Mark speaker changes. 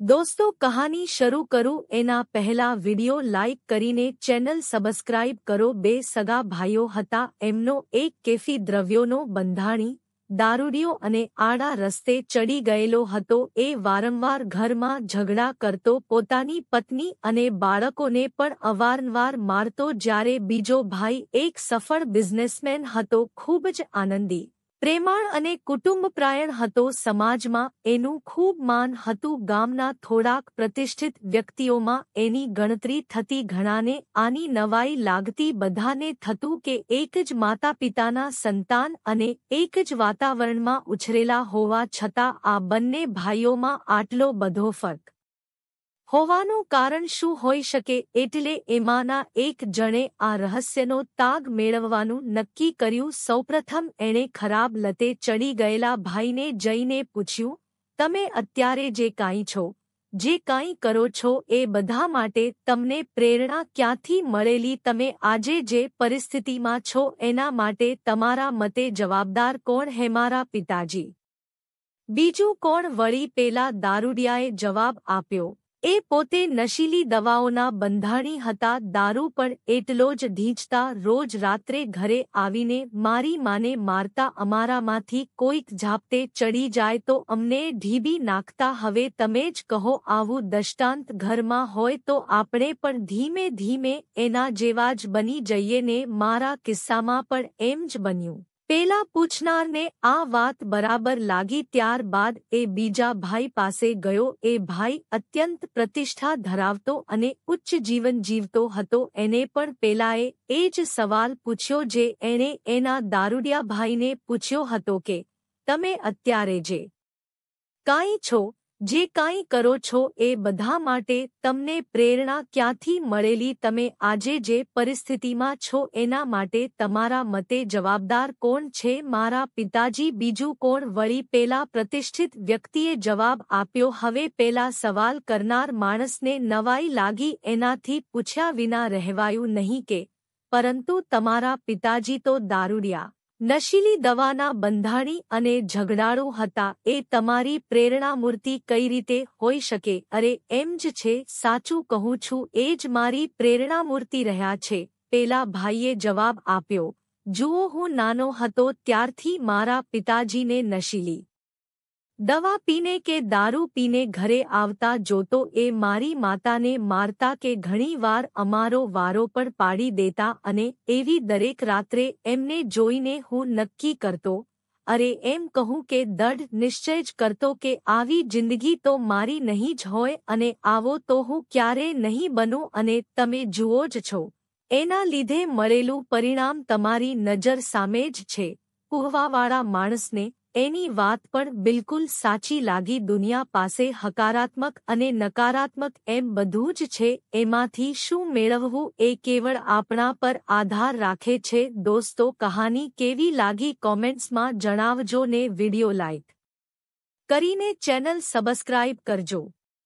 Speaker 1: દોસ્તો, કહાની શરૂ કરું એના પહેલા વિડિયો લાઇક કરીને ચેનલ સબસ્ક્રાઇબ કરો. બે સગા ભાઈઓ હતા, એમનો એક કેફી દ્રવ્યોનો બંધાણી, દારૂડિયો અને આડા રસ્તે ચડી ગયેલો હતો. એ વારંવાર ઘરમાં ઝઘડા કરતો, પોતાની પત્ની અને બાળકોને પણ અવારનવાર મારતો. જ્યારે બીજો ભાઈ એક સફળ બિઝનેસમેન હતો, ખૂબ જ આનંદી પ્રેમાળ અને કુટુંબપ્રાયણ હતો સમાજમાં, એનું ખૂબ માન હતું ગામના થોડાક પ્રતિષ્ઠિત વ્યક્તિઓમાં, એની ગણતરી થતી ઘણાને, આની નવાઈ લાગતી બધાને થતું કે એક જ માતા પિતાના સંતાન અને એક જ વાતાવરણમાં ઉછરેલા હોવા છતાં આ બંને ભાઈઓમાં આટલો બધો ફર્ક હોવાનું કારણ શું હોઈ શકે એટલે એમાંના એક જણે આ રહસ્યનો તાગ મેળવવાનું નક્કી કર્યું. સૌપ્રથમ એણે ખરાબ લતે ચડી ગયેલા ભાઈને જઈને પૂછ્યું, તમે અત્યારે જે કાંઈ છો, જે કાંઈ કરો છો એ બધા માટે તમને પ્રેરણા ક્યાંથી મળેલી? તમે આજે જે પરિસ્થિતિમાં છો એના માટે તમારા મતે જવાબદાર કોણ હે મારા પિતાજી? બીજું કોણ વળી પેલા દારૂડિયાએ જવાબ આપ્યો એ પોતે નશીલી દવાઓના બંધાણી હતા. દારૂ પણ એટલો જ ઢીંચતા રોજ રાત્રે ઘરે આવીને મારી માને મારતા અમારામાંથી કોઈક ઝાપતે ચડી જાય તો અમને ઢીબી નાખતા. હવે તમે જ કહો આવું દષ્ટાંત ઘરમાં હોય તો આપણે પણ ધીમે ધીમે એના જેવા જ બની જઈએ ને મારા કિસ્સામાં પણ એમ જ બન્યું. પેલા પૂછનારને આ વાત બરાબર લાગી ત્યારબાદ એ બીજા ભાઈ પાસે ગયો. એ ભાઈ અત્યંત પ્રતિષ્ઠા ધરાવતો અને ઉચ્ચ જીવન જીવતો હતો. એને પણ પેલાએ એ જ સવાલ પૂછ્યો જે એણે એના દારૂડિયા ભાઈને પૂછ્યો હતો કે, તમે અત્યારે જે કાંઈ છો જે કાંઈ કરો છો એ બધા માટે તમને પ્રેરણા ક્યાંથી મળેલી તમે આજે જે પરિસ્થિતિમાં છો એના માટે તમારા મતે જવાબદાર કોણ છે? મારા પિતાજી બીજું કોણ? વળી પેલા પ્રતિષ્ઠિત વ્યક્તિએ જવાબ આપ્યો. હવે પેલા સવાલ કરનાર માણસને નવાઈ લાગી એનાથી પૂછ્યા વિના રહેવાયું નહીં કે, પરંતુ તમારા પિતાજી તો દારૂડિયા. નશીલી દવાના બંધાણી અને ઝઘડાળુ હતા. એ તમારી પ્રેરણામૂર્તિ કઈ રીતે હોઈ શકે? અરે, એમ જ છે. સાચું કહું છું, એ જ મારી પ્રેરણામૂર્તિ રહ્યા છે. પેલા ભાઈએ જવાબ આપ્યો, જુઓ હું નાનો હતો, ત્યારથી મારા પિતાજીને નશીલી દવા પીને કે દારૂ પીને ઘરે આવતા જોતો એ મારી માતાને મારતા કે ઘણીવાર અમારો વારો પણ પાડી દેતા અને એવી દરેક રાત્રે એમને જોઈને હું નક્કી કરતો, અરે, એમ કહું કે દઢ નિશ્ચય જ કરતો કે આવી જિંદગી તો મારી નહીં જ હોય અને આવો તો હું ક્યારે નહીં બનું અને તમે જુઓ જ છો. એના લીધે મળેલું પરિણામ તમારી નજર સામે જ છે. કુહવાવાળા માણસને એની વાત પણ બિલકુલ સાચી લાગી દુનિયા પાસે હકારાત્મક અને નકારાત્મક એમ બધું જ છે, એમાંથી શું મેળવવું એ કેવળ આપણા પર આધાર રાખે છે, દોસ્તો કહાની કેવી લાગી કોમેન્ટ્સમાં જણાવજો ને વિડિયો લાઇક કરીને ચેનલ સબસ્ક્રાઇબ કરજો.